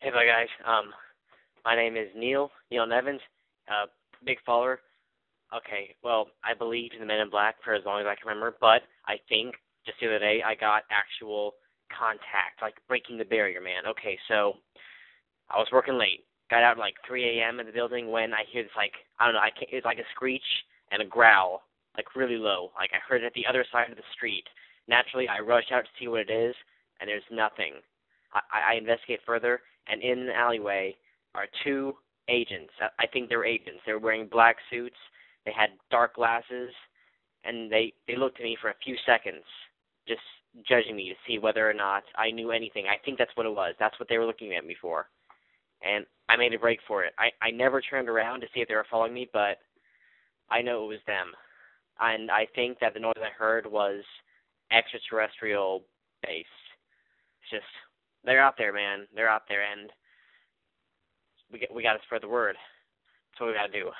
Hey, bye guys. Um, my name is Neil Neil Nevins. Uh, big follower. Okay, well, I believed in the Men in Black for as long as I can remember, but I think just the other day I got actual contact, like breaking the barrier, man. Okay, so I was working late. Got out at like 3 a.m. in the building when I hear this like I don't know, I can't, it's like a screech and a growl, like really low. Like I heard it at the other side of the street. Naturally, I rush out to see what it is, and there's nothing. I, I investigate further, and in the alleyway are two agents. I think they're agents. They were wearing black suits. They had dark glasses, and they they looked at me for a few seconds, just judging me to see whether or not I knew anything. I think that's what it was. That's what they were looking at me for. And I made a break for it. I I never turned around to see if they were following me, but I know it was them. And I think that the noise I heard was extraterrestrial based. It's just they're out there, man. They're out there, and we get, we got to spread the word. That's what we got to do.